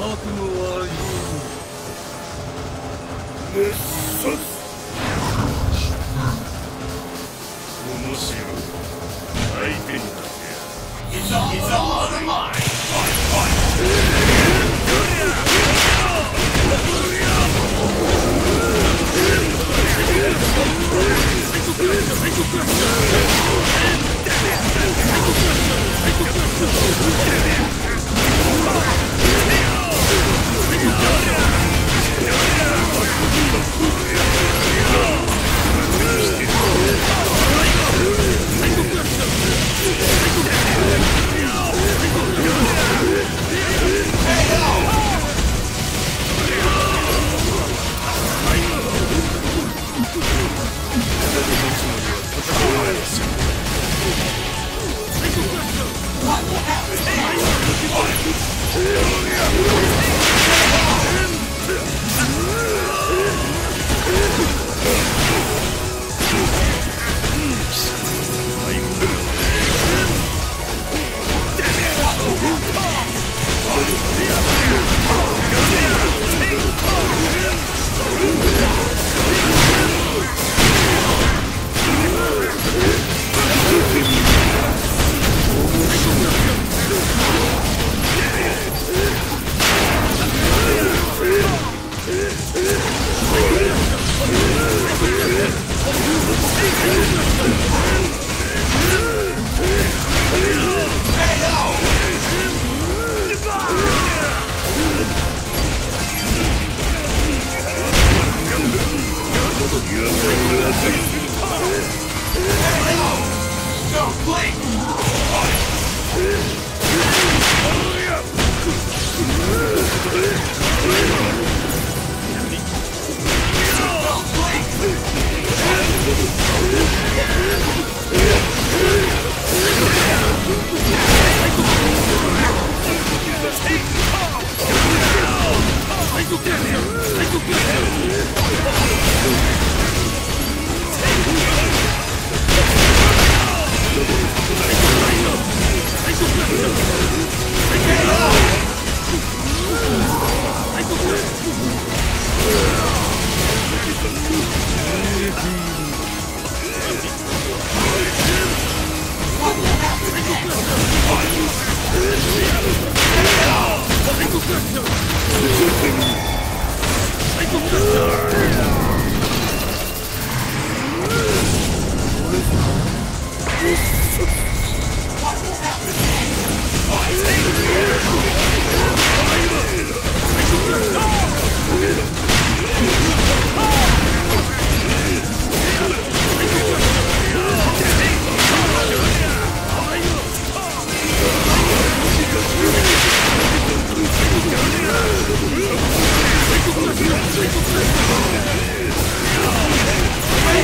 悪魔は言う熱殺 Don't Let's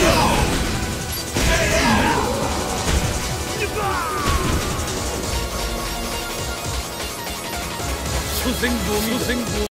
go! 苏醒，苏醒。